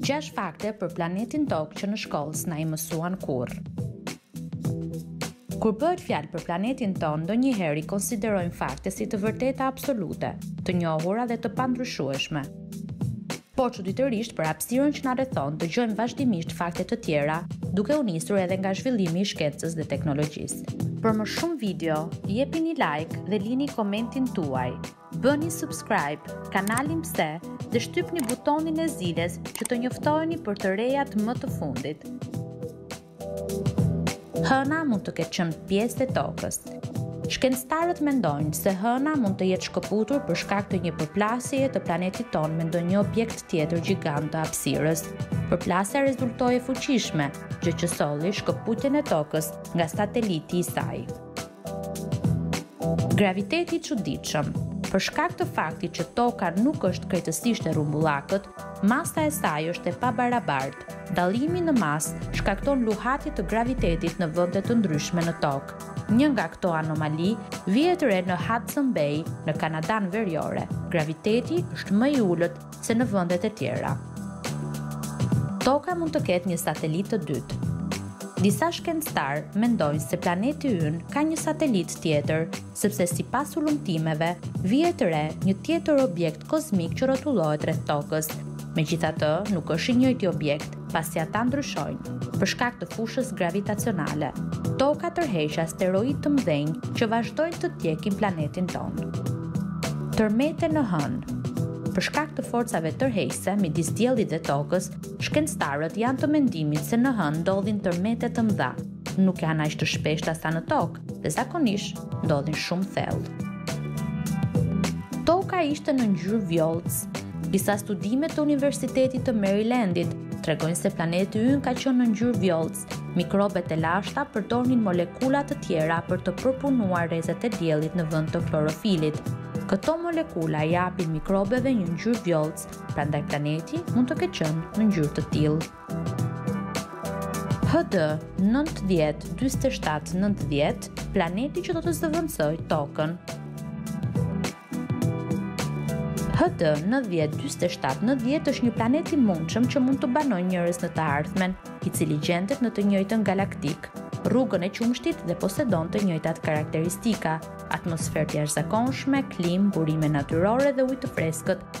Gjashtë fakte për planetin Tokë që në shkollë s'na i mësuan kurrë. Kur bëhet fjalë për planetin tonë, ndonjëherë i konsiderojmë fakte si të vërteta absolute, të njohura dhe të pandryshueshme. Por çuditërisht për hapësirën që na rrethon dëgjojmë vazhdimisht fakte të tjera, duke u nisur edhe nga zhvillimi i shkencës dhe teknologjisë. Për më shumë video, jepini like dhe lini komentin tuaj. Bëni subscribe kanalin Pse dhe shtypni butonin e ziles që të njoftoheni për të rejat më të fundit. Hëna mund të ketë qenë pjesë e tokës. Shkencëtarët mendojnë se hëna mund të jetë shkëputur për shkak të një përplasjeje të planetit tonë me ndonjë objekt tjetër gjigant të hapësirës. Përplasja rezultoi e fuqishme, gjë që solli shkëputjen e tokës nga sateliti i saj. Graviteti i çuditshëm. Për shkak të faktit që Toka nuk është krejtësisht e rrumbullakët, masa e saj është e pabarabartë. Dallimi në masë shkakton luhatje të gravitetit në vende të ndryshme në Tokë. Një nga këto anomali vihet re në Hudson Bay, në Kanadanë Veriore. Graviteti është më i ulët se në vendet e tjera. Toka mund të ketë një satelit të dytë. Disa shkencëtarë mendojnë se planeti ynë ka një satelit tjetër, sepse sipas hulumtimeve, vihet re një tjetër objekt kozmik që rrotullohet rreth Tokës. Megjithatë, nuk është i njëjti objekt, pasi ata ndryshojnë për shkak të fushës gravitacionale. Toka tërheq asteroidë të mëdhenj që vazhdojnë të ndjekin planetin tonë. Tërmete në Hënë. Për shkak të forcave tërheqëse midis Diellit dhe Tokës, shkencëtarët janë të mendimit se në Hënë ndodhin tërmete të mëdha, nuk janë aq të shpeshta sa në Tokë, dhe zakonisht ndodhin shumë thellë. Toka ishte në ngjyrë vjollcë. Disa studime të Universitetit të Marylandit tregojnë se planeti ynë ka qenë në ngjyrë vjollcë. Mikrobet e lashta përdornin molekula të tjera për të përpunuar rrezet e diellit në vend të klorofilit. Këto molekula i japin mikrobeve një ngjyrë vjollcë, prandaj planeti mund të ketë qenë në ngjyrë të tillë. HD 90 47 90 planeti që do të zëvendësojë Tokën. HD 90 47 90 është një planet i mundshëm që mund të banojë njerëz në të ardhmen, i cili gjendet në të njëjtën galaktikë, rrugën e qumështit dhe posedon të njëjtat karakteristika, atmosferë të jashtëzakonshme, klimë, burime natyrore dhe ujë të freskët,